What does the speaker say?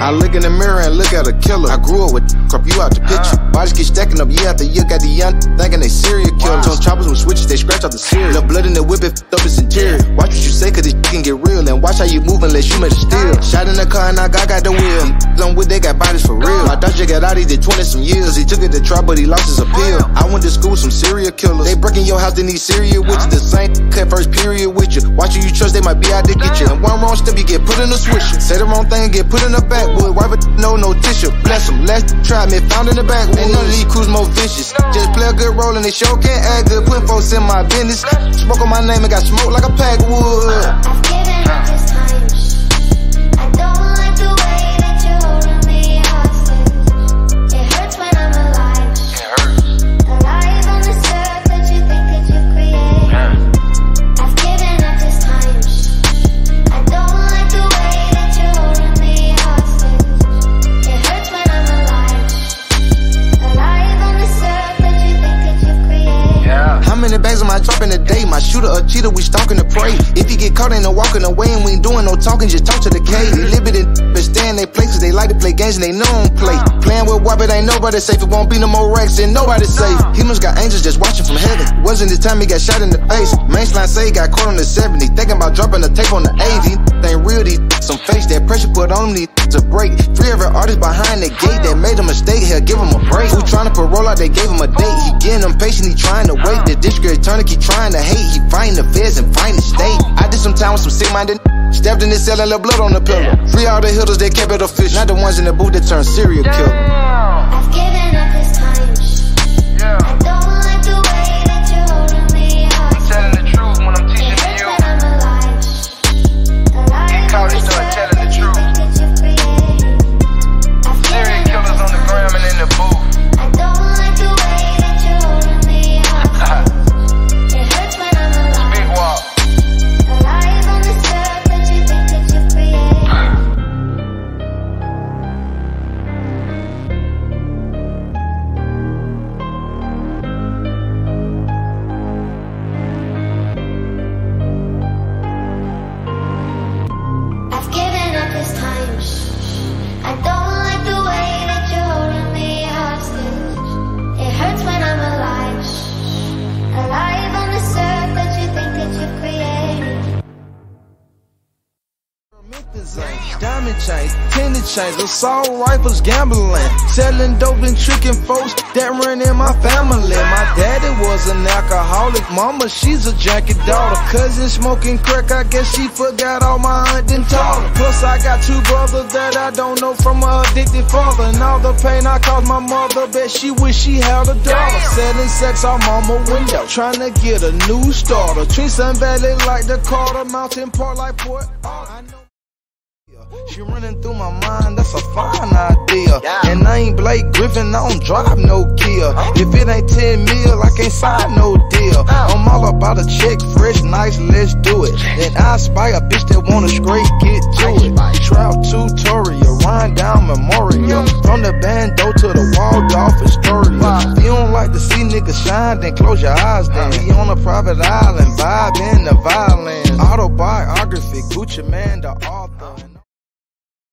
I look in the mirror and look at a killer. I grew up with crop you out the picture. Bodies get stacking up year after year. Got the young thinking they serial killers. Wow. choppers with switches, they scratch off the serial. The blood in the whip, it up its interior. Watch what you say, cause this can get real. And watch how you move unless you made a steal. Shot in the car and I got, got the wheel. On with they got bodies for real. I thought you got out, he did 20 some years. He took it to trial, but he lost his appeal. I went to school some serial killers. They breaking your house, they need serial with you. The same cut first period with you. Watch who you trust, they might be out to get you. And one wrong step, you get put in a swisher. Say the wrong thing, get put in a backwood. Wipe it, no, no tissue. Bless them. Last try me, found in the backwood. Ain't none of these crews more vicious. Just play a good role and they show can't act good. Putting folks in my business. Smoke on my name and got smoke like a pack of Yeah. How many bags am I dropping a day? My shooter a cheater, we stalking to pray. If you get caught, ain't no walking away, and we ain't doing no talking, just talk to the K. They limited, but stay in their places. They like to play games and they know don't play. Uh. Playing with what, but ain't nobody safe. It won't be no more racks and nobody safe. Uh. Humans got angels just watching from heaven. Wasn't the time he got shot in the face. Mainline say he got caught on the 70. Thinking about dropping the tape on the 80. Ain't real, these some face. That pressure put on them, these to break. Free every artist behind the gate that made a mistake. Hell, give him a break. Who trying to parole out, they gave him a date. He getting impatient, he trying to wait. The district attorney keep trying to hate. He fighting the feds and fighting the state. I did some time with some sick minded. Stepped in the cell and left blood on the pillow. Free all the hitters that kept it official. Not the ones in the booth that turned serial killer. Diamond chains, tennis chains, assault rifles, gambling, selling dope and tricking folks that run in my family. My daddy was an alcoholic, mama she's a junkie daughter, cousin smoking crack. I guess she forgot all my aunt and taught her. Plus I got two brothers that I don't know from a addicted father, and all the pain I caused my mother. Bet she wish she had a daughter. Selling sex on mama window, trying to get a new starter. Treat Sun Valley like the Carter, Mountain Park like Port. Know. She running through my mind, that's a fine idea. And I ain't Blake Griffin, I don't drive no Kia. Oh. If it ain't 10 mil, I can't sign no deal. Oh. I'm all about a check, fresh, nice, let's do it. And I spy a bitch that wanna scrape, get to it. Trout tutorial, wind down memorial. From the bando to the Waldorf Astoria. If you don't like to see niggas shine, then close your eyes then. We on a private island, vibe in the violence. Autobiography, Gucci Mane, the author.